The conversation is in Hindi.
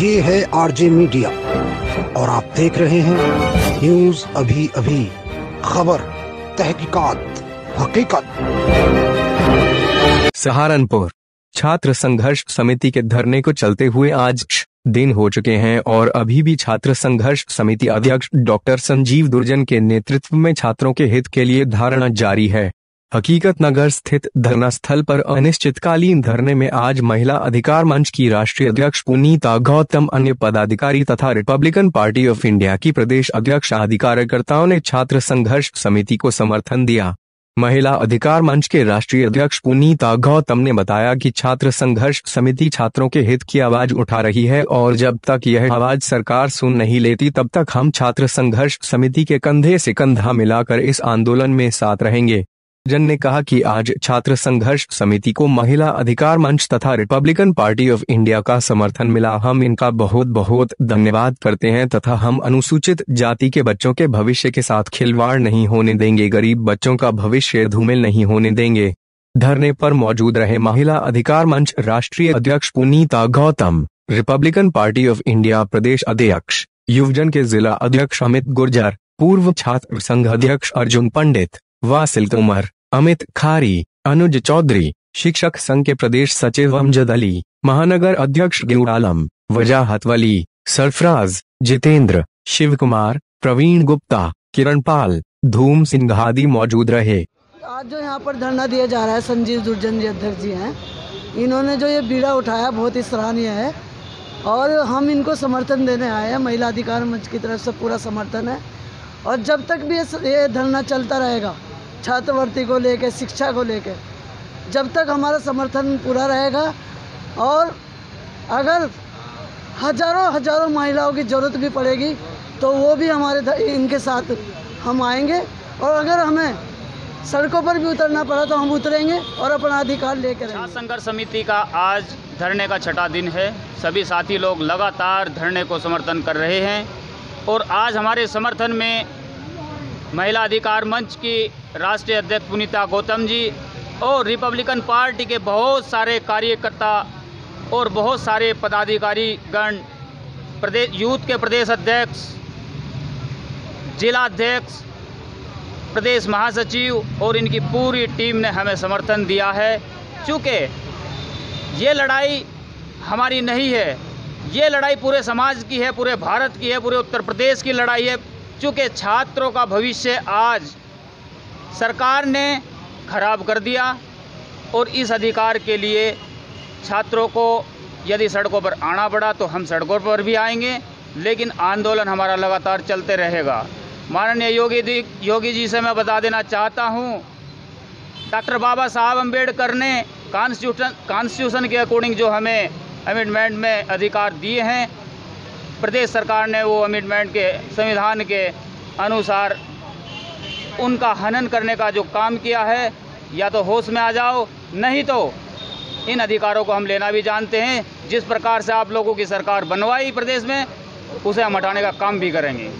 ये है आरजे मीडिया। और आप देख रहे हैं न्यूज़ अभी अभी। खबर, तहकीकात, हकीकत। सहारनपुर। छात्र संघर्ष समिति के धरने को चलते हुए आज दिन हो चुके हैं और अभी भी छात्र संघर्ष समिति अध्यक्ष डॉक्टर संजीव दुर्जन के नेतृत्व में छात्रों के हित के लिए धारणा जारी है। हकीकत नगर स्थित धरना स्थल पर अनिश्चितकालीन धरने में आज महिला अधिकार मंच की राष्ट्रीय अध्यक्ष पुनीता गौतम, अन्य पदाधिकारी तथा रिपब्लिकन पार्टी ऑफ़ इंडिया की प्रदेश अध्यक्ष आदि कार्यकर्ताओं ने छात्र संघर्ष समिति को समर्थन दिया। महिला अधिकार मंच के राष्ट्रीय अध्यक्ष पुनीता गौतम ने बताया कि छात्र संघर्ष समिति छात्रों के हित की आवाज़ उठा रही है और जब तक यह आवाज़ सरकार सुन नहीं लेती, तब तक हम छात्र संघर्ष समिति के कंधे से कंधा मिलाकर इस आंदोलन में साथ रहेंगे। जन ने कहा कि आज छात्र संघर्ष समिति को महिला अधिकार मंच तथा रिपब्लिकन पार्टी ऑफ़ इंडिया का समर्थन मिला। हम इनका बहुत बहुत धन्यवाद करते हैं तथा हम अनुसूचित जाति के बच्चों के भविष्य के साथ खिलवाड़ नहीं होने देंगे। गरीब बच्चों का भविष्य धूमिल नहीं होने देंगे। धरने पर मौजूद रहे महिला अधिकार मंच राष्ट्रीय अध्यक्ष Punita Gautam, Republican Party of India प्रदेश अध्यक्ष, युवजन के जिला अध्यक्ष अमित गुर्जर, पूर्व छात्र संघ अध्यक्ष अर्जुन पंडित, वासिल तोमर अमित खारी, अनुज चौधरी, शिक्षक संघ के प्रदेश सचिव अमजद अली, महानगर अध्यक्ष गिउर आलम, वजाहत वली, सरफराज, जितेंद्र शिव कुमार प्रवीण गुप्ता, किरण पाल, धूम सिंह आदि मौजूद रहे। आज जो यहाँ पर धरना दिया जा रहा है, संजीव दुर्जन जी अध्यक्ष जी हैं, इन्होंने जो ये बीड़ा उठाया, बहुत ही सराहनीय है, और हम इनको समर्थन देने आए हैं, महिला अधिकार मंच की तरफ़ से पूरा समर्थन है, और जब तक भी ये धरना चलता रहेगा छात्रवृत्ति को लेकर शिक्षा को लेकर जब तक हमारा समर्थन पूरा रहेगा और अगर हज़ारों हज़ारों महिलाओं की ज़रूरत भी पड़ेगी तो वो भी हमारे इनके साथ हम आएँगे और अगर हमें सड़कों पर भी उतरना पड़ा तो हम उतरेंगे और अपना अधिकार लेकर छात्र संघर्ष समिति का आज धरने का छठा दिन है। सभी साथी लोग लगातार धरने को समर्थन कर रहे हैं और आज हमारे समर्थन में महिला अधिकार मंच की राष्ट्रीय अध्यक्ष पुनीता गौतम जी और रिपब्लिकन पार्टी के बहुत सारे कार्यकर्ता और बहुत सारे पदाधिकारी गण, प्रदेश, यूथ के प्रदेश अध्यक्ष, जिला अध्यक्ष, प्रदेश महासचिव और इनकी पूरी टीम ने हमें समर्थन दिया है। चूँकि ये लड़ाई हमारी नहीं है, ये लड़ाई पूरे समाज की है, पूरे भारत की है, पूरे उत्तर प्रदेश की लड़ाई है। चूँकि छात्रों का भविष्य आज सरकार ने खराब कर दिया और इस अधिकार के लिए छात्रों को यदि सड़कों पर आना पड़ा तो हम सड़कों पर भी आएँगे, लेकिन आंदोलन हमारा लगातार चलते रहेगा। माननीय योगी जी योगी जी से मैं बता देना चाहता हूँ, डॉक्टर बाबा साहब अंबेडकर ने कॉन्स्टिट्यूशन कॉन्स्टिट्यूशन के अकॉर्डिंग जो हमें अमेंडमेंट में अधिकार दिए हैं प्रदेश सरकार ने वो अमेंडमेंट के संविधान के अनुसार उनका हनन करने का जो काम किया है, या तो होश में आ जाओ, नहीं तो इन अधिकारों को हम लेना भी जानते हैं। जिस प्रकार से आप लोगों की सरकार बनवाई प्रदेश में, उसे हम हटाने का काम भी करेंगे।